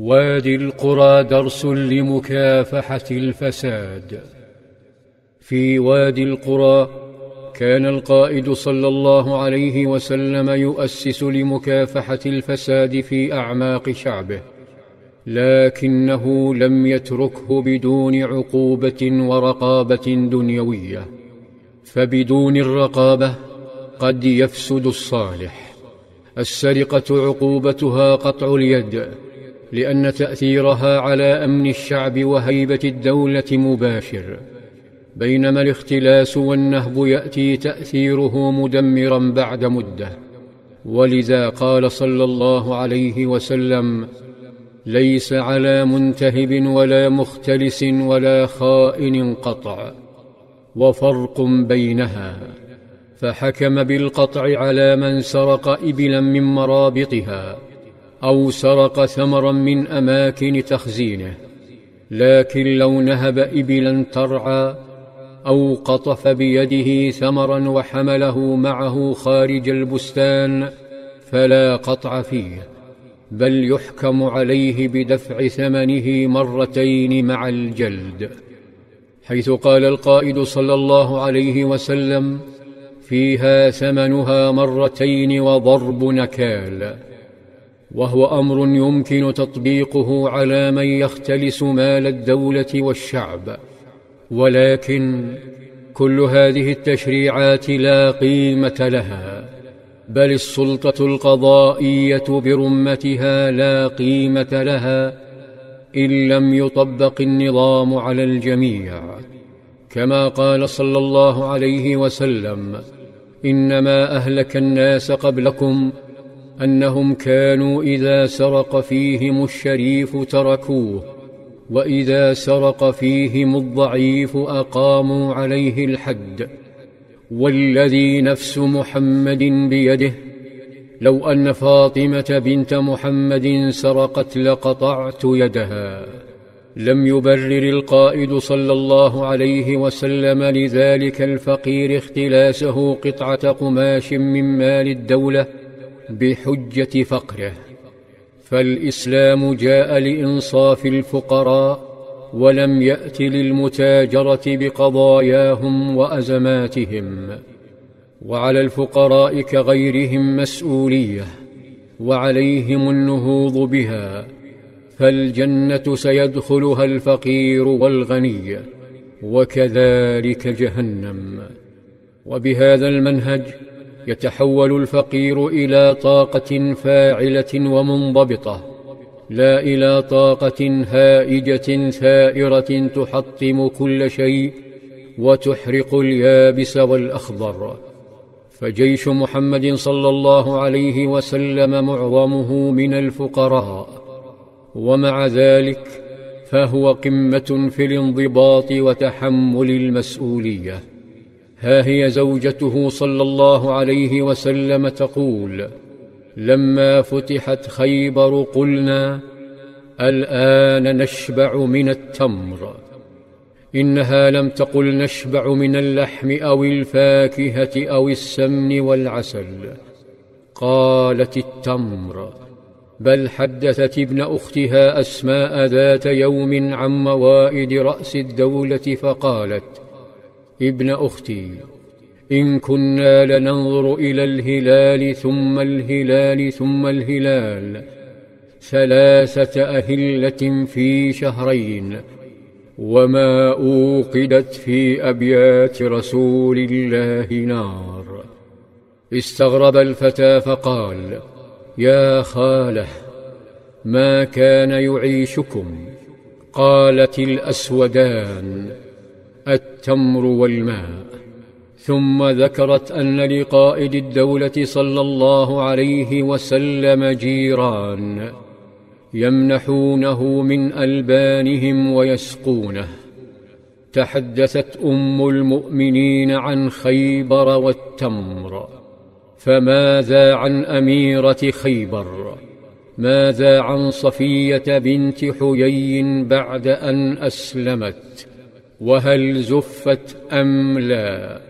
وادي القرى درس لمكافحة الفساد. في وادي القرى كان القائد صلى الله عليه وسلم يؤسس لمكافحة الفساد في أعماق شعبه لكنه لم يتركه بدون عقوبة ورقابة دنيوية. فبدون الرقابة قد يفسد الصالح. السرقة عقوبتها قطع اليد. لأن تأثيرها على أمن الشعب وهيبة الدولة مباشر بينما الاختلاس والنهب يأتي تأثيره مدمرا بعد مدة. ولذا قال صلى الله عليه وسلم ليس على منتهب ولا مختلس ولا خائن قطع وفرق بينها فحكم بالقطع على من سرق إبلا من مرابطها. أو سرق ثمرا من أماكن تخزينه لكن لو نهب إبلا ترعى أو قطف بيده ثمرا وحمله معه خارج البستان فلا قطع فيه بل يحكم عليه بدفع ثمنه مرتين مع الجلد. حيث قال القائد صلى الله عليه وسلم فيها ثمنها مرتين وضرب نكال. وهو أمر يمكن تطبيقه على من يختلس مال الدولة والشعب. ولكن كل هذه التشريعات لا قيمة لها بل السلطة القضائية برمتها لا قيمة لها إن لم يطبق النظام على الجميع. كما قال صلى الله عليه وسلم إنما أهلك الناس قبلكم أنهم كانوا إذا سرق فيهم الشريف تركوه وإذا سرق فيهم الضعيف أقاموا عليه الحد. والذي نفس محمد بيده لو أن فاطمة بنت محمد سرقت لقطعت يدها. لم يبرر القائد صلى الله عليه وسلم لذلك الفقير اختلاسه قطعة قماش من مال الدولة بحجة فقره. فالإسلام جاء لإنصاف الفقراء ولم يأت للمتاجرة بقضاياهم وأزماتهم. وعلى الفقراء كغيرهم مسؤولية وعليهم النهوض بها. فالجنة سيدخلها الفقير والغني وكذلك جهنم. وبهذا المنهج يتحول الفقير إلى طاقة فاعلة ومنضبطة لا إلى طاقة هائجة ثائرة تحطم كل شيء وتحرق اليابس والأخضر. فجيش محمد صلى الله عليه وسلم معظمه من الفقراء ومع ذلك فهو قمة في الانضباط وتحمل المسؤولية. ها هي زوجته صلى الله عليه وسلم تقول لما فتحت خيبر قلنا الآن نشبع من التمر. إنها لم تقل نشبع من اللحم أو الفاكهة أو السمن والعسل. قالت التمر بل حدثت ابن أختها أسماء ذات يوم عن موائد رأس الدولة فقالت ابن أختي إن كنا لننظر إلى الهلال ثم الهلال ثم الهلال ثلاثة أهلة في شهرين وما أوقدت في أبيات رسول الله نار. استغرب الفتى فقال يا خالة ما كان يعيشكم؟ قالت الأسودان التمر والماء ثم ذكرت أن لقائد الدولة صلى الله عليه وسلم جيران يمنحونه من ألبانهم ويسقونه. تحدثت أم المؤمنين عن خيبر والتمر فماذا عن أميرة خيبر؟ ماذا عن صفية بنت حيي بعد أن أسلمت؟ وهل زفت أم لا